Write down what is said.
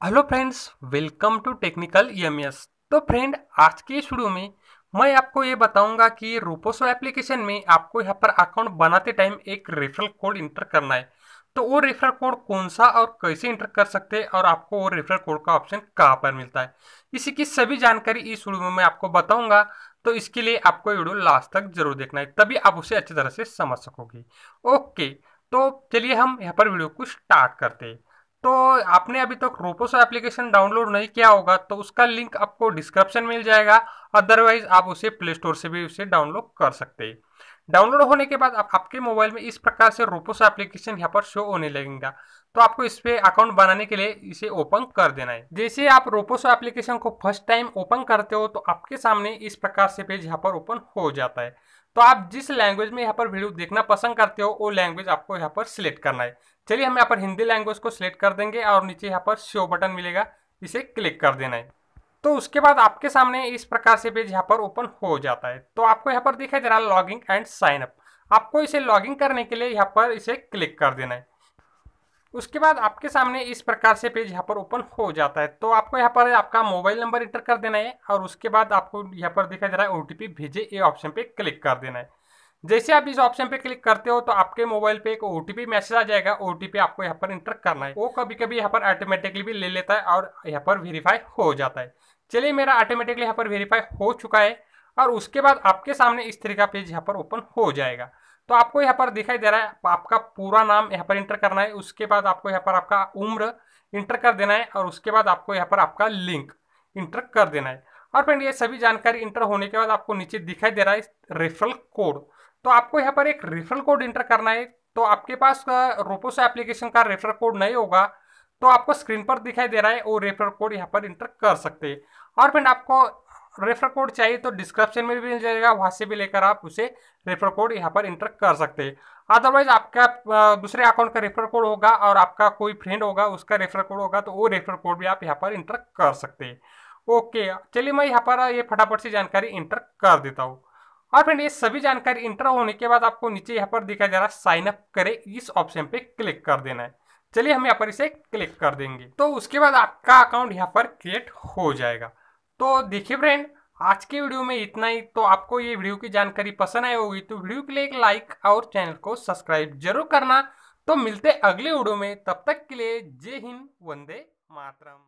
Hello friends, welcome to technical EMS तो friend, आज के इस वीडियो में मैं आपको ये बताऊँगा कि रोपोसो एप्लीकेशन में आपको यहाँ पर अकाउंट बनाते टाइम एक रेफरल कोड इंटर करना है। तो वो रेफरल कोड कौन सा और कैसे इंटर कर सकते हैं और आपको वो रेफरल कोड का ऑप्शन कहाँ पर मिलता है? इसी की सभी जानकारी इस वीडियो में मैं आपको बताऊँगा। तो इसके लिए आपको वीडियो लास्ट तक ज़रूर देखना है, तभी आप उसे अच्छी तरह से समझ सकोगे। ओके तो चलिए हम यहाँ पर वीडियो को स्टार्ट करते हैं। तो आपने अभी तक रोपोसो एप्लीकेशन डाउनलोड नहीं किया होगा तो उसका लिंक आपको डिस्क्रिप्शन मिल जाएगा। अदरवाइज़ आप उसे प्ले स्टोर से भी उसे डाउनलोड कर सकते हैं। डाउनलोड होने के बाद आप, आपके मोबाइल में इस प्रकार से रोपोसो एप्लीकेशन यहाँ पर शो होने लगेगा। तो आपको इस पे अकाउंट बनाने के लिए इसे ओपन कर देना है। जैसे आप रोपोसो एप्लीकेशन को फ़र्स्ट टाइम ओपन करते हो तो आपके सामने इस प्रकार से पेज यहाँ पर ओपन हो जाता है। तो आप जिस लैंग्वेज में यहाँ पर वीडियो देखना पसंद करते हो, वो लैंग्वेज आपको यहाँ पर सिलेक्ट करना है। चलिए हम यहाँ पर हिंदी लैंग्वेज को सिलेक्ट कर देंगे और नीचे यहाँ पर शो बटन मिलेगा, इसे क्लिक कर देना है। तो उसके बाद आपके सामने इस प्रकार से पेज यहाँ पर ओपन हो जाता है। तो आपको यहाँ पर दिखाई दे रहा है लॉगिंग एंड साइन अप। आपको इसे लॉगिंग करने के लिए यहाँ पर इसे क्लिक कर देना है। उसके बाद आपके सामने इस प्रकार से पेज यहाँ पर ओपन हो जाता है। तो आपको यहाँ पर आपका मोबाइल नंबर इंटर कर देना है और उसके बाद आपको यहाँ पर दिखाई दे रहा है ओ भेजे ये ऑप्शन पे क्लिक कर देना है। जैसे आप इस ऑप्शन पे क्लिक करते हो तो आपके मोबाइल पे एक ओटीपी मैसेज आ जाएगा। ओटीपी आपको यहाँ पर इंटर करना है। वो कभी कभी यहाँ पर ऑटोमेटिकली भी ले लेता है और यहाँ पर वेरीफाई हो जाता है। चलिए, मेरा ऑटोमेटिकली यहाँ पर वेरीफाई हो चुका है और उसके बाद आपके सामने इस तरह का पेज यहाँ पर ओपन हो जाएगा। तो आपको यहाँ पर दिखाई दे रहा है, आपका पूरा नाम यहाँ पर इंटर करना है। उसके बाद आपको यहाँ पर आपका उम्र इंटर कर देना है और उसके बाद आपको यहाँ पर आपका लिंक इंटर कर देना है। और फ्रेंड ये सभी जानकारी इंटर होने के बाद आपको नीचे दिखाई दे रहा है रेफरल कोड तो आपको यहाँ पर एक रेफरल कोड इंटर करना है। तो आपके पास रोपोस एप्लीकेशन का रेफरल कोड नहीं होगा तो आपको स्क्रीन पर दिखाई दे रहा है वो रेफरल कोड यहाँ पर इंटर कर सकते हैं। और फ्रेंड आपको रेफर कोड चाहिए तो डिस्क्रिप्शन में भी मिल जाएगा, वहाँ से भी लेकर आप उसे रेफर कोड यहाँ पर इंटर कर सकते हैं। अदरवाइज़ आपका दूसरे अकाउंट का रेफर कोड होगा और आपका कोई फ्रेंड होगा, उसका रेफर कोड होगा तो वो रेफर कोड भी आप यहाँ पर इंटर कर सकते हैं। ओके चलिए मैं यहाँ पर ये फटाफट से जानकारी इंटर कर देता हूँ। और फ्रेंड, ये सभी जानकारी इंटर होने के बाद आपको नीचे यहाँ पर दिखाई दे रहा है साइन अप करे, इस ऑप्शन पे क्लिक कर देना है। चलिए हम यहाँ पर इसे क्लिक कर देंगे। तो उसके बाद आपका अकाउंट यहाँ पर क्रिएट हो जाएगा। तो देखिए फ्रेंड आज के वीडियो में इतना ही। तो आपको ये वीडियो की जानकारी पसंद आई होगी तो वीडियो के लिए एक लाइक और चैनल को सब्सक्राइब ज़रूर करना। तो मिलते अगले वीडियो में। तब तक के लिए जय हिंद, वंदे मातरम।